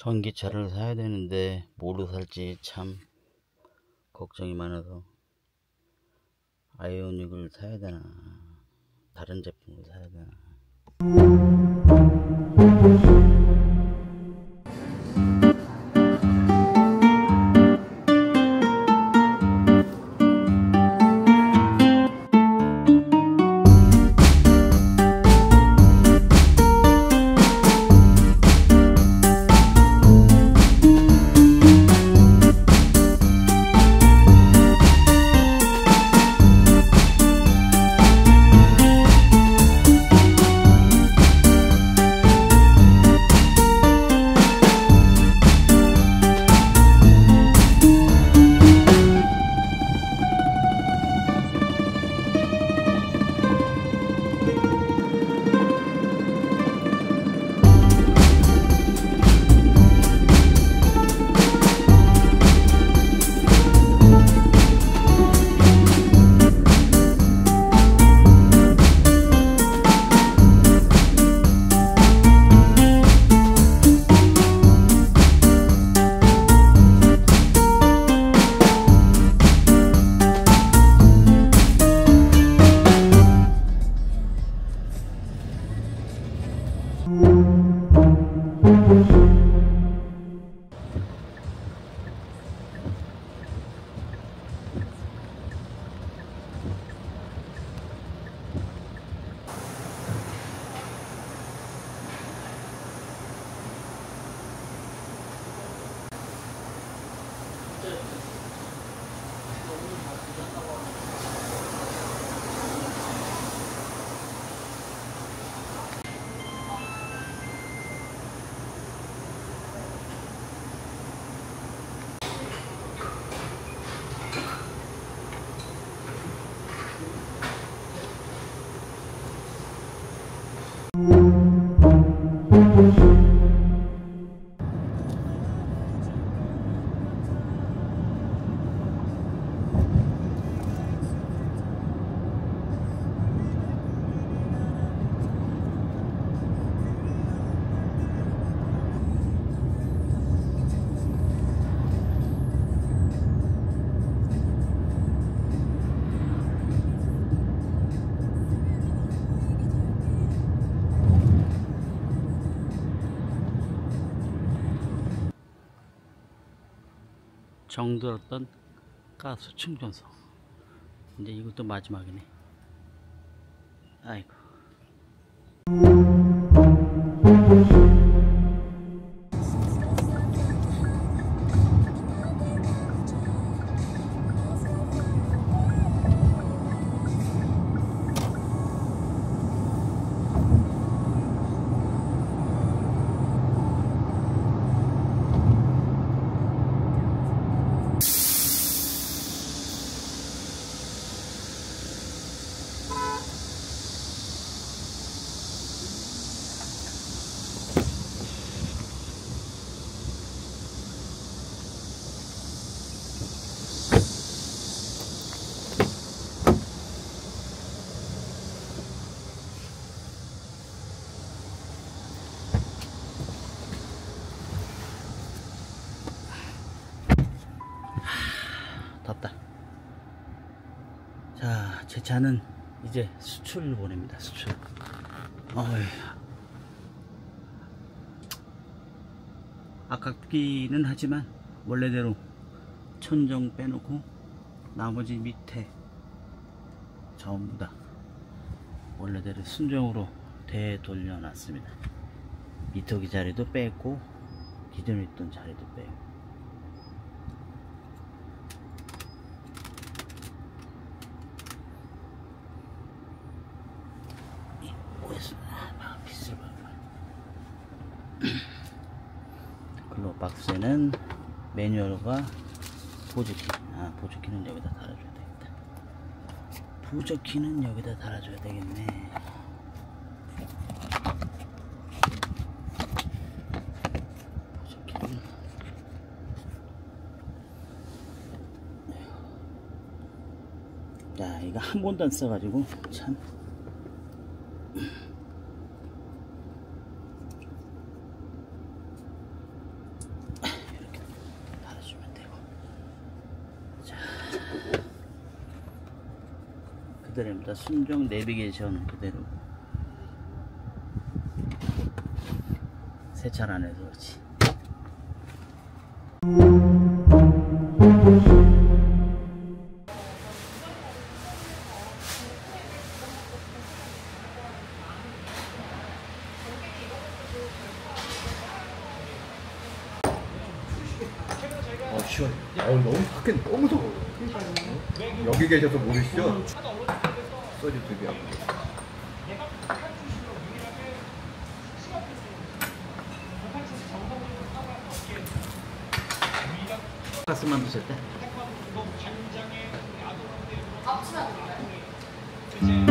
전기차를 사야 되는데 뭐로 살지 참 걱정이 많아서. 아이오닉을 사야 되나 다른 제품을 사야 되나 Thank mm -hmm. you. 정들었던 가스 충전소 이제 이것도 마지막이네. 아이고 덥다. 자 제 차는 이제 수출을 보냅니다 수출. 어이. 아깝기는 하지만 원래대로 천정 빼놓고 나머지 밑에 전부 다 원래대로 순정으로 되돌려 놨습니다. 미터기 자리도 빼고 기존에 있던 자리도 빼고 뭐였어? 아, 빗을 봐. 글로 박스에는 매뉴얼과 보조키. 아, 보조키는 여기다 달아줘야 되겠다. 보조키는 여기다 달아줘야 되겠네. 보조키는 야, 이거 한 번도 안 써가지고 참. 그대로입니다. 순정 내비게이션 그대로고 세차를 안 해서 그렇지. 아 시원. 아 너무 밖에 너무 더워. 여기 계셔서 모르시죠? 소주 두 병. 가스만? 아, 안 돼.